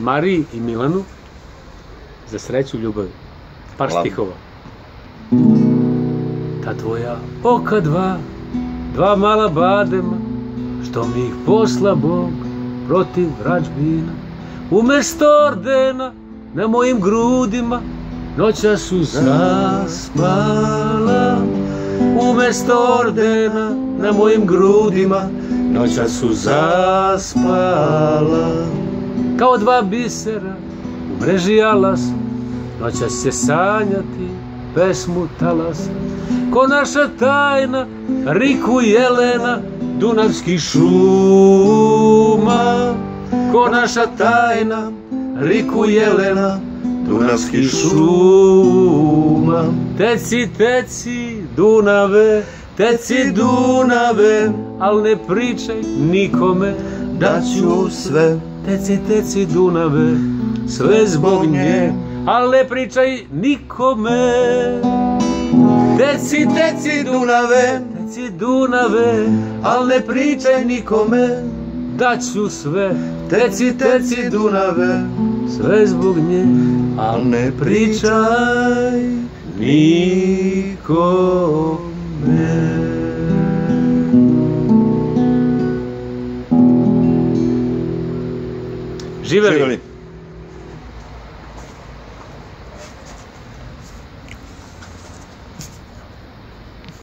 Mariji i Milanu za sreću ljubavi. Par Hvala. stihova. Ta tvoja oka dva, dva mala badema, što mi ih posla Bog protiv vrađbina. Umesto ordena na mojim grudima, noća su zaspala. Umesto ordena na mojim grudima, noća su zaspala. Kao dva bisera u mreži alasa, noćas će sanjati pesmu talasa. Ko naša tajna, riku jelena, dunavskih šuma. Ko naša tajna, riku jelena, dunavskih šuma. Teci, teci, Dunave, teci, Dunave, al ne pričaj nikome da ću sve Teci, teci Dunave, sve zbog nje, al ne pričaj nikome. Teci, teci Dunave, teci Dunave, al ne pričaj nikome. Da ću sve, teci, teci Dunave, sve zbog nje, al ne pričaj nikome. Živeli!